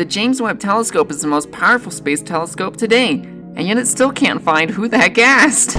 The James Webb Telescope is the most powerful space telescope today, and yet it still can't find who the heck asked.